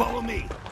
Follow me.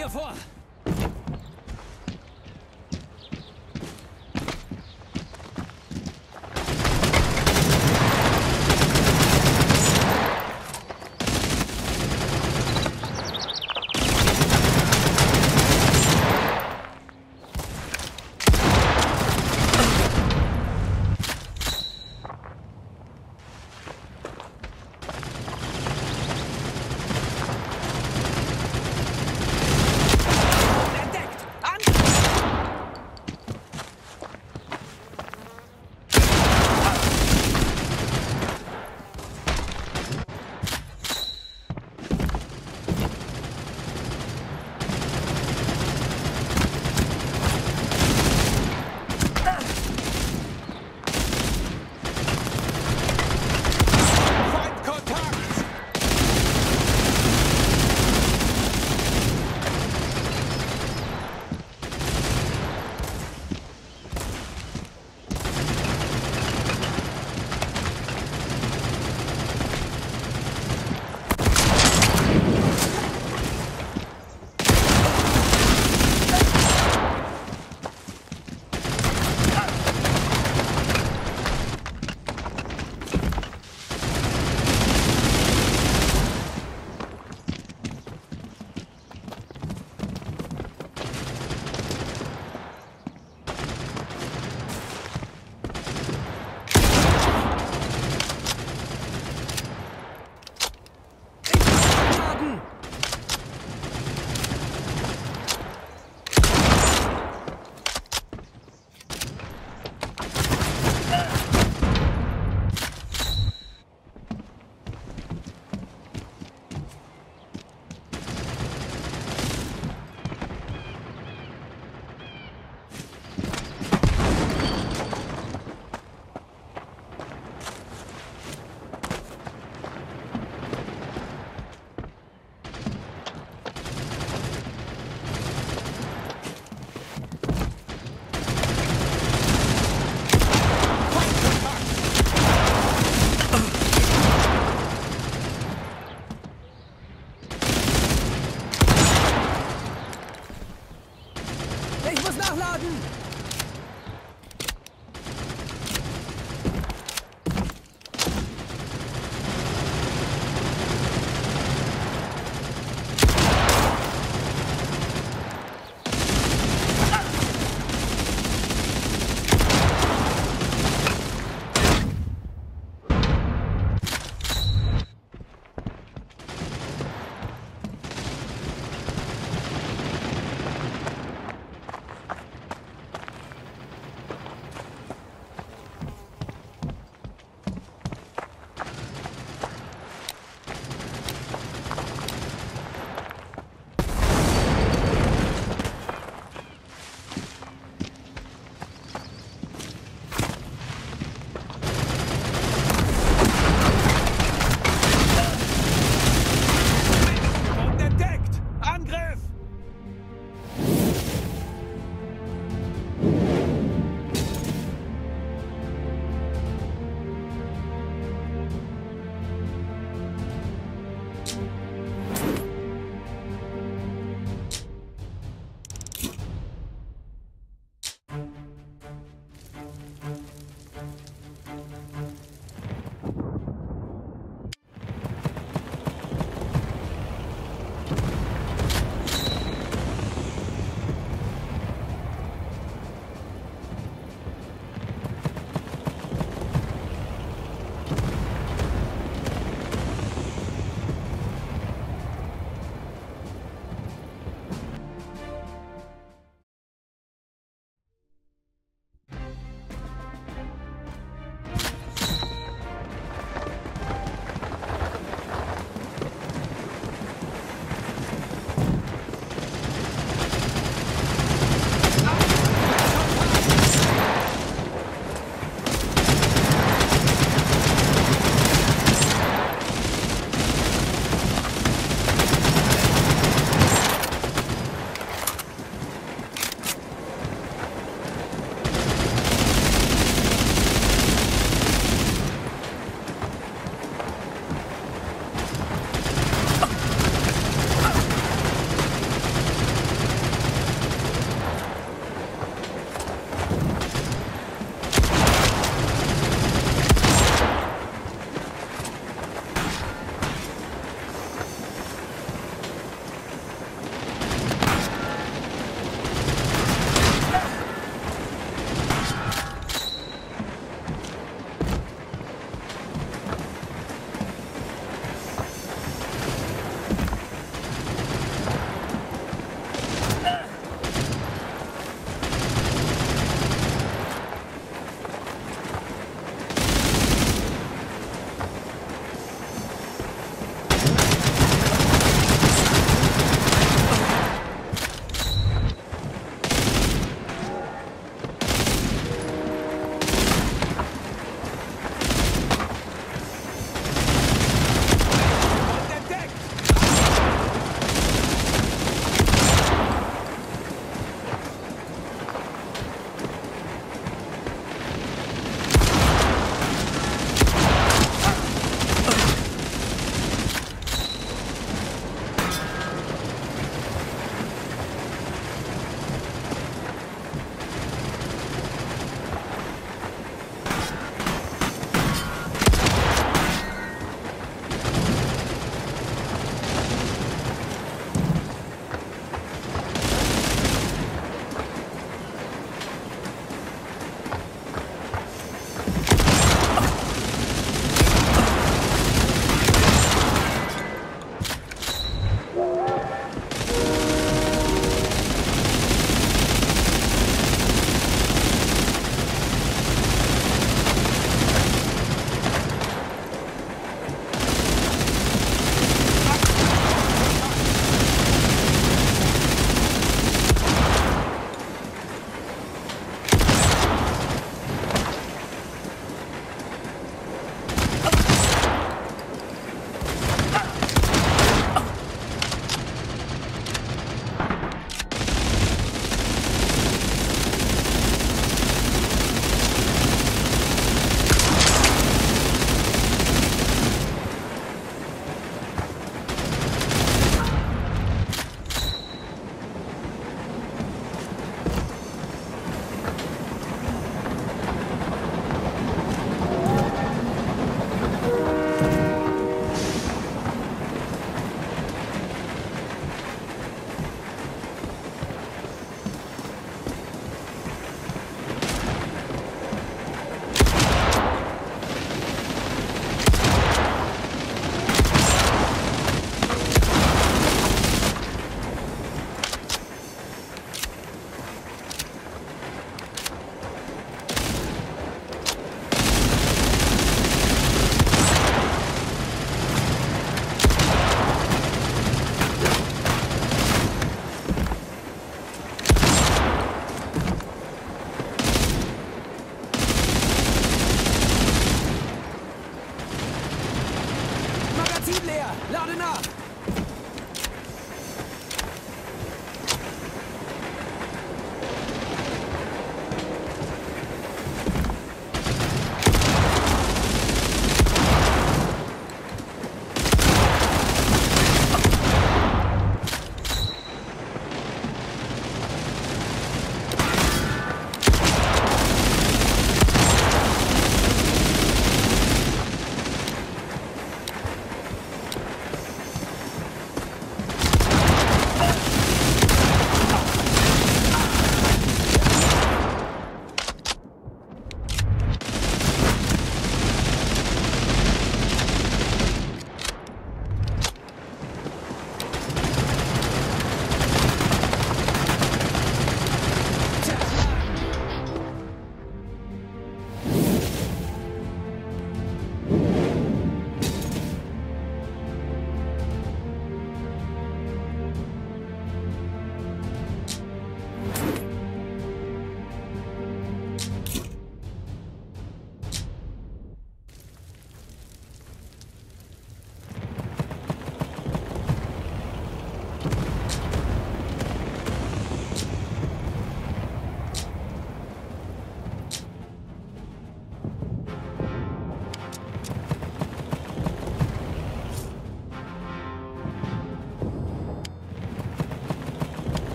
minha avó.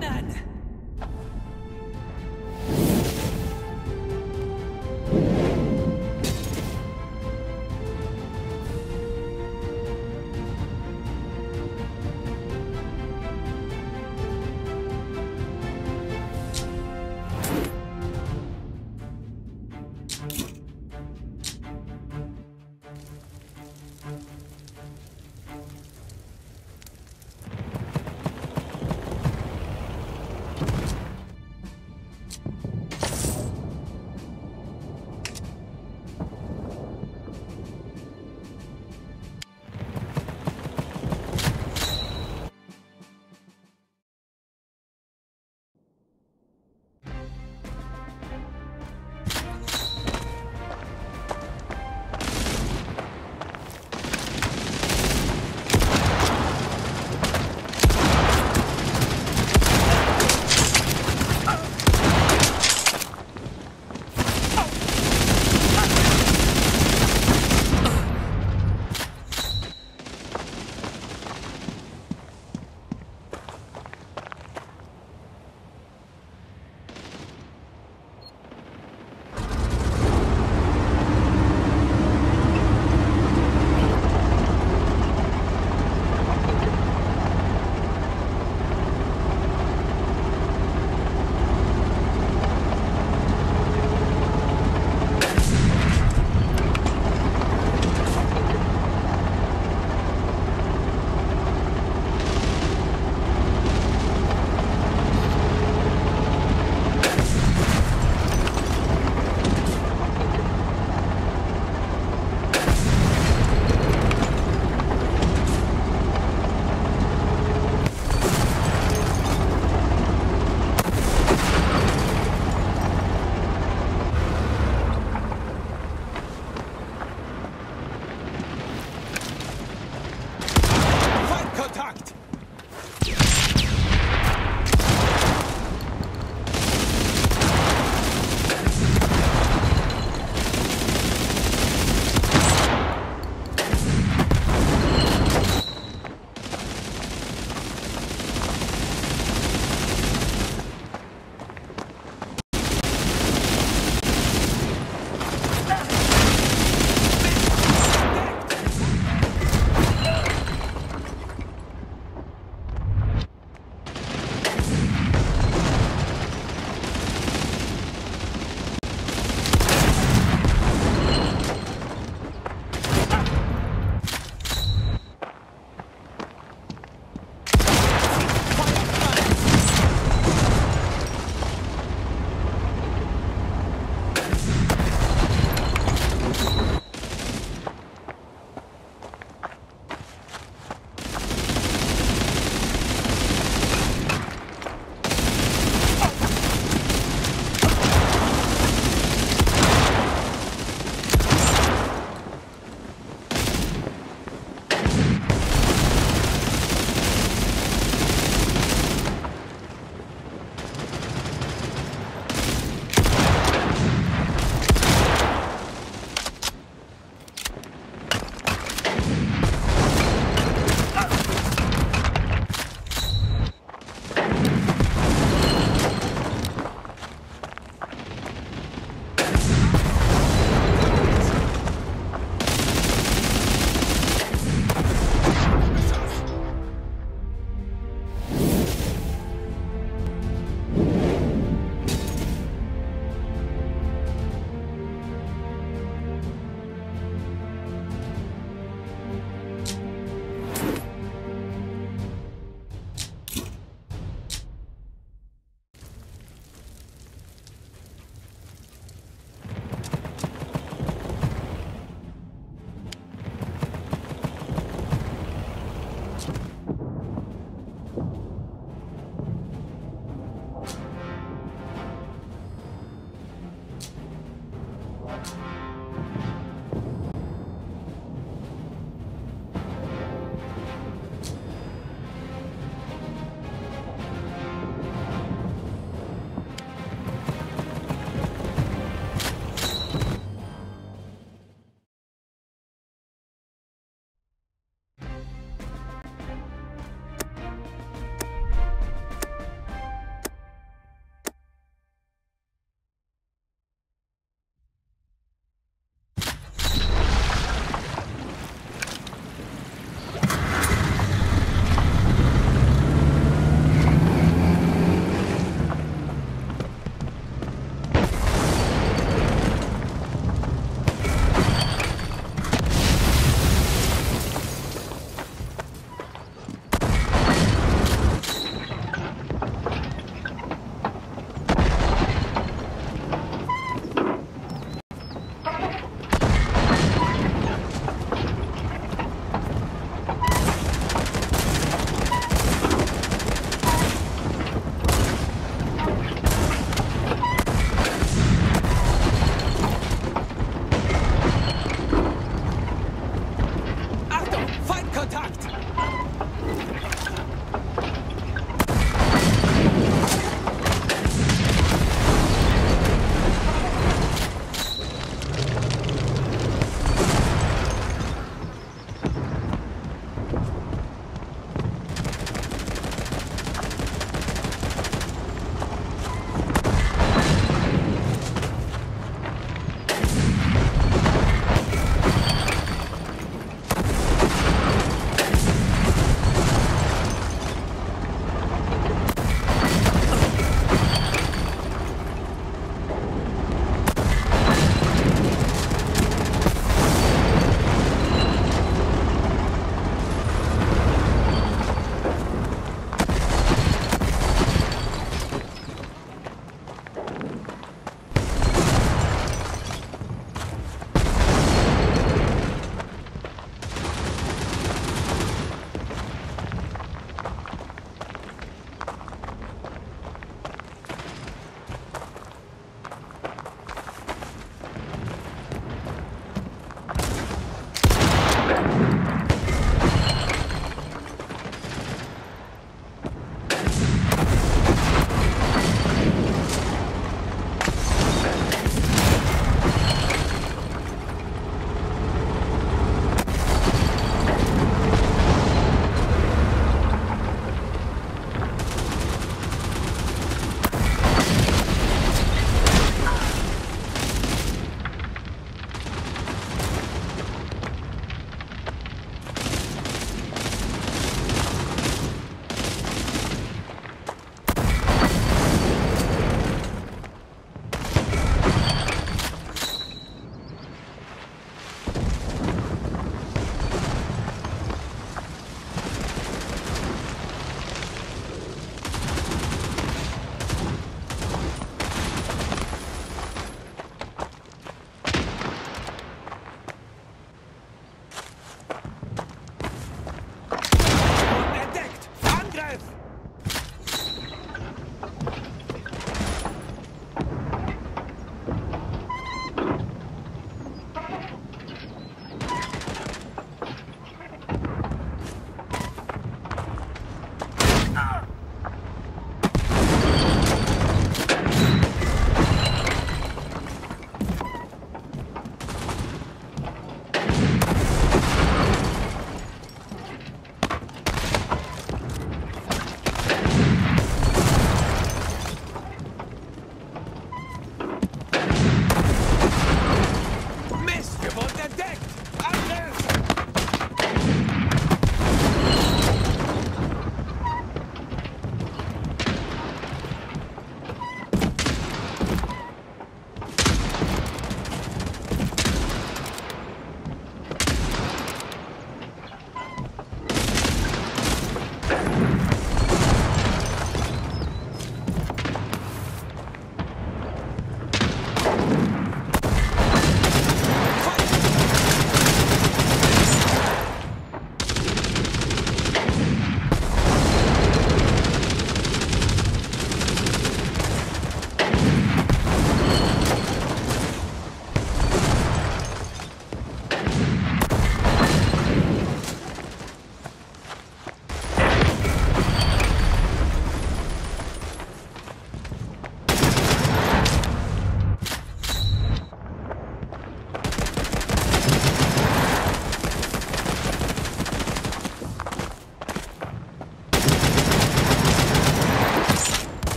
Damn!